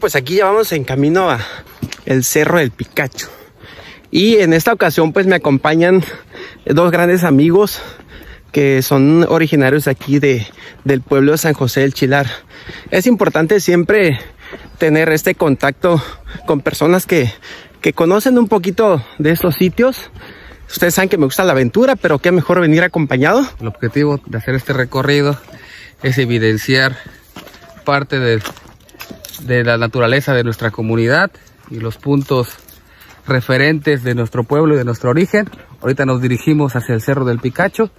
Pues aquí ya vamos en camino a el Cerro del Picacho. Y en esta ocasión pues me acompañan dos grandes amigos que son originarios aquí de, del pueblo de San José del Chilar. Es importante siempre tener este contacto con personas que, que conocen un poquito de estos sitios. Ustedes saben que me gusta la aventura, pero qué mejor venir acompañado. El objetivo de hacer este recorrido es evidenciar parte de, de la naturaleza de nuestra comunidad y los puntos referentes de nuestro pueblo y de nuestro origen. Ahorita nos dirigimos hacia el Cerro del Picacho,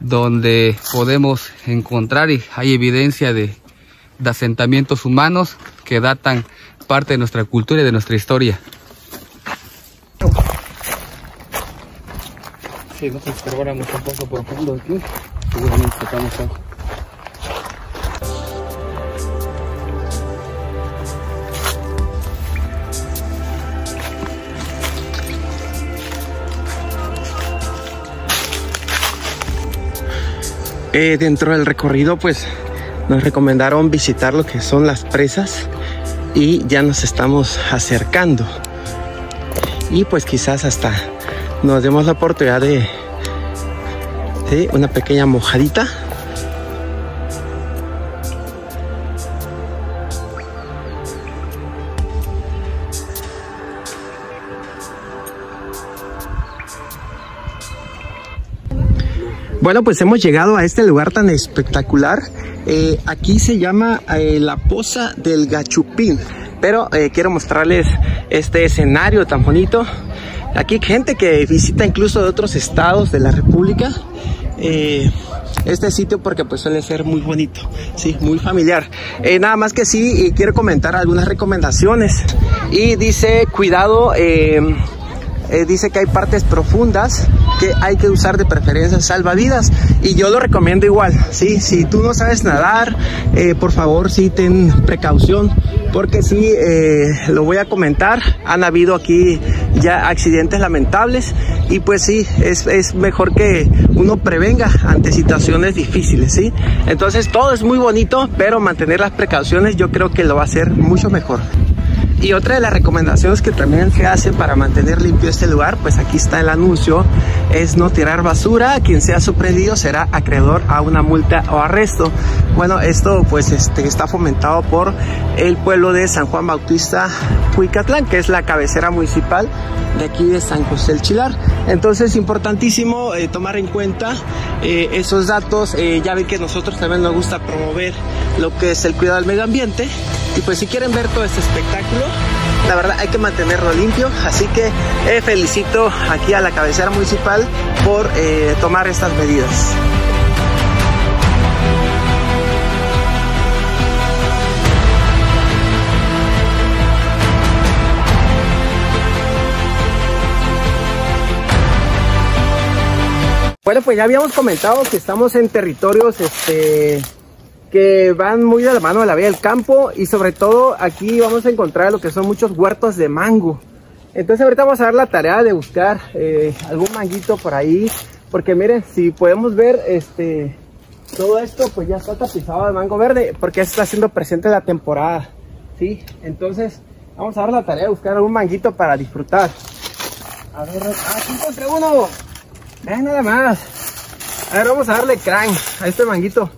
donde podemos encontrar y hay evidencia de, de asentamientos humanos que datan parte de nuestra cultura y de nuestra historia. Si nos observáramos un poco profundo aquí, seguramente estamos Eh, dentro del recorrido pues nos recomendaron visitar lo que son las presas y ya nos estamos acercando. Y pues quizás hasta nos demos la oportunidad de, de una pequeña mojadita Bueno, pues hemos llegado a este lugar tan espectacular. Eh, aquí se llama eh, la Poza del Gachupín. Pero eh, quiero mostrarles este escenario tan bonito. Aquí gente que visita incluso de otros estados de la República. Este sitio porque pues suele ser muy bonito, sí, muy familiar. Nada más que sí, quiero comentar algunas recomendaciones. Y dice, cuidado, eh, dice que hay partes profundas que hay que usar de preferencia salvavidas y yo lo recomiendo igual, ¿sí? Si tú no sabes nadar, eh, por favor sí ten precaución porque sí, eh, lo voy a comentar, han habido aquí ya accidentes lamentables y pues sí, es, es mejor que uno prevenga ante situaciones difíciles, ¿sí? Entonces todo es muy bonito, pero mantener las precauciones yo creo que lo va a hacer mucho mejor. Y otra de las recomendaciones que también se hace para mantener limpio este lugar, pues aquí está el anuncio, es no tirar basura. Quien sea sorprendido será acreedor a una multa o arresto. Bueno, esto pues este, está fomentado por el pueblo de San Juan Bautista Cuicatlán, que es la cabecera municipal de aquí de San José del Chilar. Entonces es importantísimo eh, tomar en cuenta eh, esos datos. Eh, ya ven que nosotros también nos gusta promover lo que es el cuidado del medio ambiente. Y pues si quieren ver todo este espectáculo, la verdad hay que mantenerlo limpio. Así que felicito aquí a la cabecera municipal por tomar estas medidas. Bueno, pues ya habíamos comentado que estamos en territorios este, que van muy de la mano de la vía del campo y sobre todo aquí vamos a encontrar lo que son muchos huertos de mango. Entonces ahorita vamos a dar la tarea de buscar eh, algún manguito por ahí, porque miren, si podemos ver este todo esto pues ya está tapizado de mango verde, porque está haciendo presente la temporada, ¿sí? Entonces vamos a dar la tarea de buscar algún manguito para disfrutar. A ver, aquí encontré uno. Vean nada más. A ver, vamos a darle crán a este manguito.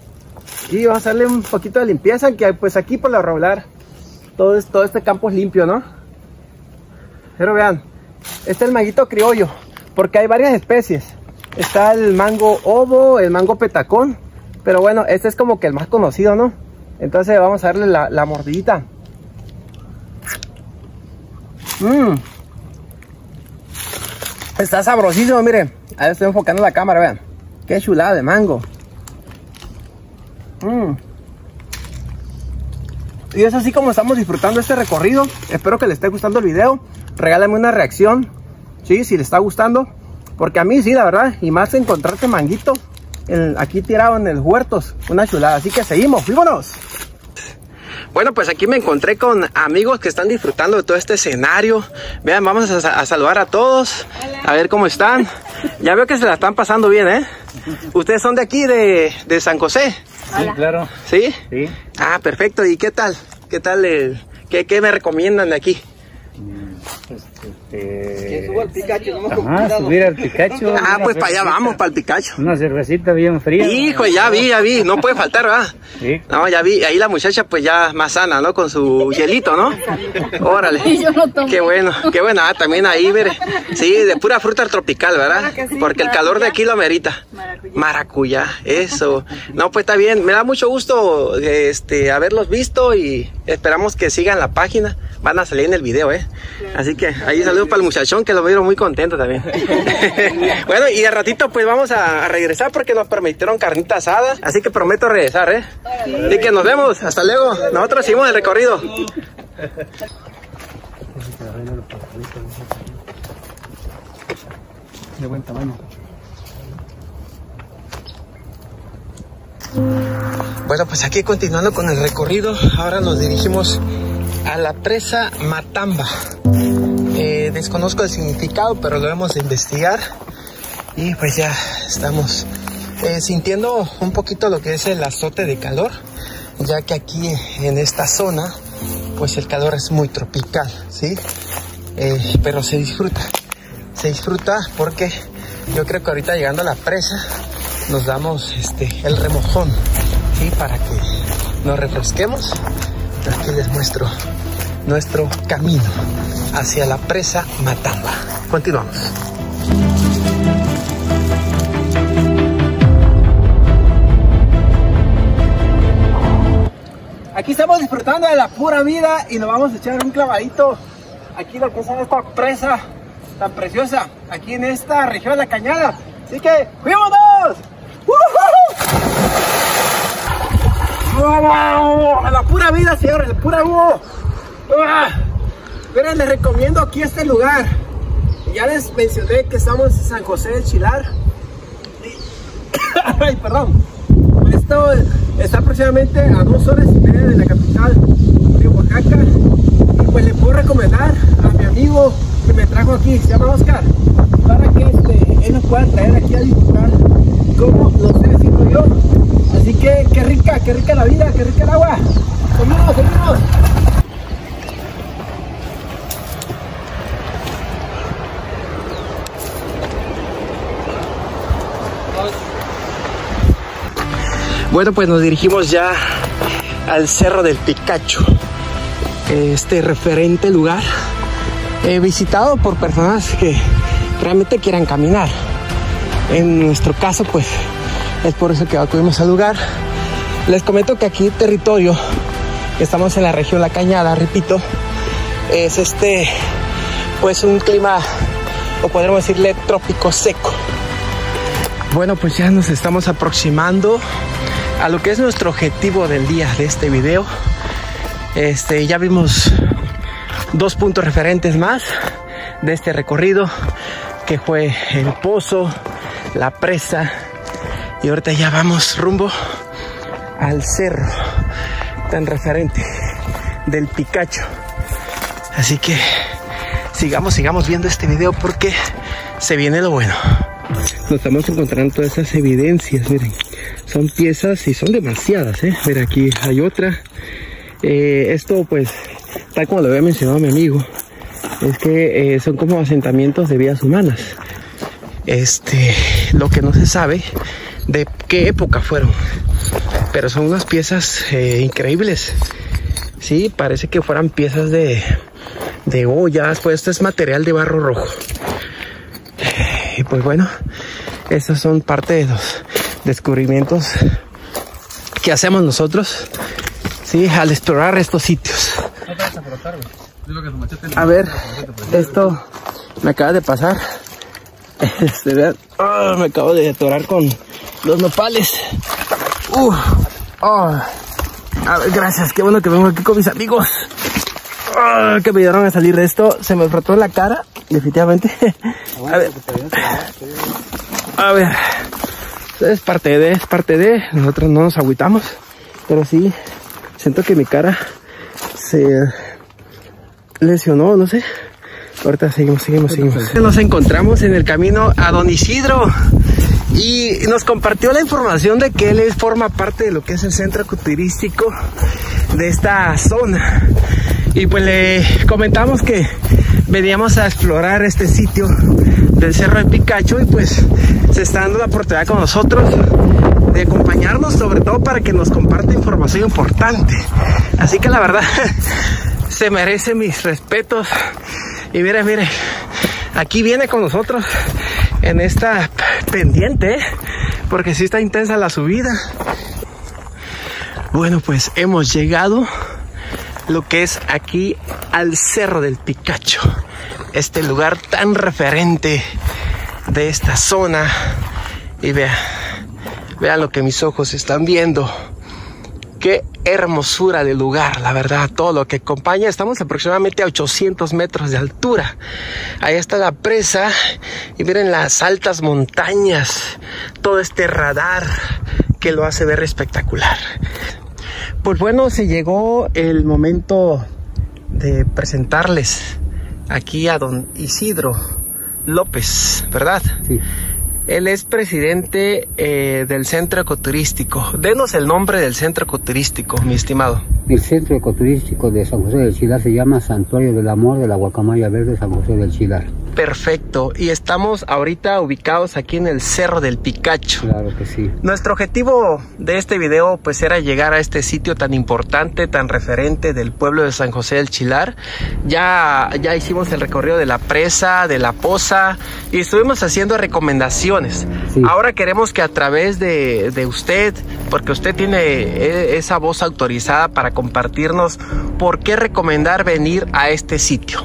Y vamos a darle un poquito de limpieza, que pues aquí por la regular todo, es, todo este campo es limpio, ¿no? Pero vean, este es el manguito criollo, porque hay varias especies. Está el mango ovo, el mango petacón, pero bueno, este es como que el más conocido, ¿no? Entonces vamos a darle la, la mordidita. Mmm. Está sabrosísimo, miren. Ahí estoy enfocando la cámara, vean. Qué chulada de mango. Mm. Y es así como estamos disfrutando este recorrido. Espero que les esté gustando el video. Regálame una reacción. Sí, si les está gustando. Porque a mí sí, la verdad. Y más encontrarte manguito. Aquí tirado en el huertos. Una chulada. Así que seguimos. ¡Vámonos! Bueno, pues aquí me encontré con amigos que están disfrutando de todo este escenario. Vean, vamos a, saludar a todos. A ver cómo están. Ya veo que se la están pasando bien, ¿eh? Ustedes son de aquí, de, de San José. Sí, claro. ¿Sí? Sí. Ah, perfecto. ¿Y qué tal? ¿Qué tal? Eh, ¿Qué, qué me recomiendan de aquí? Suba Pikachu, no subir al Pikachu. Ah, pues para allá vamos, para el Pikachu. Una cervecita bien fría. Hijo, ya vi, ya vi, no puede faltar, ¿verdad? Sí. No, ya vi, ahí la muchacha pues ya más sana, ¿no? Con su hielito, ¿no? Órale. Qué bueno, qué bueno. Ah, también ahí, mire. Sí, de pura fruta tropical, ¿verdad? Porque el calor de aquí lo amerita. Maracuyá, eso. No, pues está bien. Me da mucho gusto este, haberlos visto y esperamos que sigan la página. Van a salir en el video, ¿eh? Así que ahí saludos para el muchachón que lo vieron muy contento también. bueno, y de ratito pues vamos a, a regresar porque nos permitieron carnita asada. Así que prometo regresar, ¿eh? Así que nos vemos. Hasta luego. Nosotros seguimos el recorrido. De buen tamaño. Bueno, pues aquí continuando con el recorrido, ahora nos dirigimos a la presa Matamba. Eh, desconozco el significado, pero lo debemos de investigar. Y pues ya estamos eh, sintiendo un poquito lo que es el azote de calor, ya que aquí en esta zona, pues el calor es muy tropical, ¿sí? Eh, pero se disfruta, se disfruta porque yo creo que ahorita llegando a la presa nos damos este, el remojón, ¿sí? Para que nos refresquemos. Aquí les muestro nuestro camino hacia la presa Matamba. Continuamos. Aquí estamos disfrutando de la pura vida y nos vamos a echar un clavadito aquí lo que es esta presa tan preciosa, aquí en esta región de la Cañada. Así que, ¡fuímonos! A la pura vida, señores, la pura humo. ¡Ah! Miren, les recomiendo aquí este lugar. Ya les mencioné que estamos en San José del Chilar. Ay, perdón. Esto está aproximadamente a dos horas y media de la capital de Oaxaca. Y pues le puedo recomendar a mi amigo que me trajo aquí, se llama Oscar, para que este, él nos pueda traer aquí a disfrutar como lo estoy haciendo yo. Así que qué rica, la vida, qué rica el agua. Seguimos, seguimos. Bueno, pues nos dirigimos ya al Cerro del Picacho, este referente lugar eh, visitado por personas que realmente quieran caminar. En nuestro caso, pues es por eso que acudimos al lugar. Les comento que aquí territorio, estamos en la región La Cañada, repito, es este, pues un clima, o podríamos decirle trópico seco. Bueno, pues ya nos estamos aproximando a lo que es nuestro objetivo del día de este video. Este, ya vimos dos puntos referentes más de este recorrido, que fue el pozo, la presa, y ahorita ya vamos rumbo al cerro tan referente del Picacho. Así que sigamos, sigamos viendo este video porque se viene lo bueno. Nos estamos encontrando todas esas evidencias, miren. Son piezas y son demasiadas, ¿eh? Mira, aquí hay otra. Eh, esto, pues, tal como lo había mencionado mi amigo, es que eh, son como asentamientos de vidas humanas. Este, lo que no se sabe de qué época fueron, pero son unas piezas eh, increíbles. Sí, parece que fueran piezas de, de ollas, pues esto es material de barro rojo. Y pues bueno, estos son parte de los descubrimientos que hacemos nosotros, sí, al explorar estos sitios. A ver, esto me acaba de pasar. Este, vean, ah, me acabo de atorar con los nopales. Uh, ah. A ver, gracias, qué bueno que vengo aquí con mis amigos. Ah, que me ayudaron a salir de esto. Se me frotó la cara, definitivamente. A ver. A ver. Es parte de, es parte de. Nosotros no nos agüitamos. Pero sí, siento que mi cara se lesionó, no sé. Ahorita seguimos, seguimos, seguimos. Nos encontramos en el camino a Don Isidro y nos compartió la información de que él forma parte de lo que es el centro ecoturístico de esta zona. Y pues le comentamos que veníamos a explorar este sitio del Cerro de Picacho y pues se está dando la oportunidad con nosotros de acompañarnos sobre todo para que nos comparta información importante. Así que la verdad se merece mis respetos. Y mire, mire, aquí viene con nosotros en esta pendiente, porque si está intensa la subida. Bueno, pues hemos llegado lo que es aquí al Cerro del Picacho, este lugar tan referente de esta zona. Y vean, vean lo que mis ojos están viendo. Qué hermosura de lugar, la verdad, todo lo que acompaña. Estamos aproximadamente a 800 metros de altura. Ahí está la presa y miren las altas montañas, todo este radar que lo hace ver espectacular. Pues bueno, se llegó el momento de presentarles aquí a don Isidro López, ¿verdad? Sí. Él es presidente eh, del centro ecoturístico. Denos el nombre del centro ecoturístico, mi estimado. El centro ecoturístico de San José del Chilar se llama Santuario del Amor de la Guacamaya Verde San José del Chilar. Perfecto. Y estamos ahorita ubicados aquí en el Cerro del Picacho. Claro que sí. Nuestro objetivo de este video pues era llegar a este sitio tan importante, tan referente del pueblo de San José del Chilar. Ya, ya hicimos el recorrido de la presa, de la poza y estuvimos haciendo recomendaciones. Sí. Ahora queremos que a través de, de usted, porque usted tiene e- esa voz autorizada para compartirnos por qué recomendar venir a este sitio.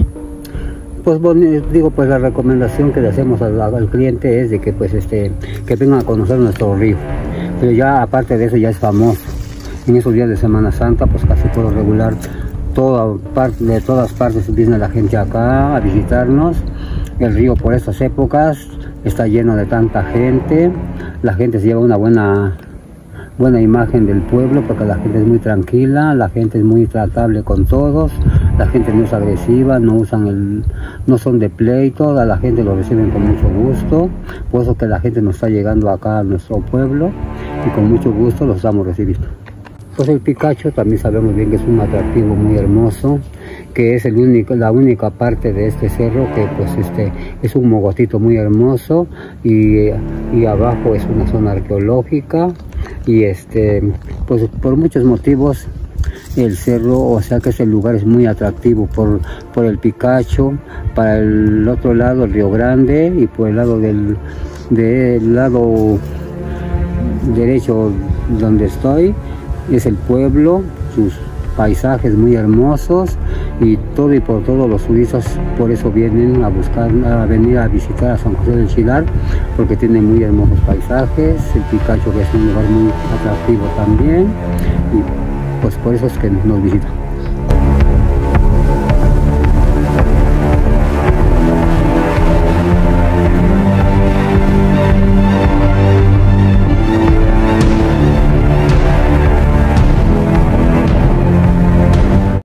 Pues bueno, digo, pues la recomendación que le hacemos al, cliente es de que pues este que vengan a conocer nuestro río. Pero ya aparte de eso ya es famoso. En esos días de Semana Santa, pues casi por regular toda parte de todas partes viene la gente acá a visitarnos. El río por estas épocas está lleno de tanta gente. La gente se lleva una buena buena imagen del pueblo porque la gente es muy tranquila, la gente es muy tratable con todos, la gente no es agresiva, no usan el, no son de pleito, a la gente lo reciben con mucho gusto, por eso que la gente nos está llegando acá a nuestro pueblo y con mucho gusto los estamos recibiendo. Pues el Picacho también sabemos bien que es un atractivo muy hermoso, que es el único, la única parte de este cerro que pues este es un mogotito muy hermoso y, y abajo es una zona arqueológica y este pues por muchos motivos el cerro, o sea que ese lugar es muy atractivo por, por el Picacho, para el otro lado el Río Grande y por el lado del, del lado derecho donde estoy es el pueblo, sus paisajes muy hermosos y todo y por todo los turistas por eso vienen a buscar, a venir a visitar a San José del Chilar porque tiene muy hermosos paisajes, el Picacho que es un lugar muy atractivo también y pues por eso es que nos visitan.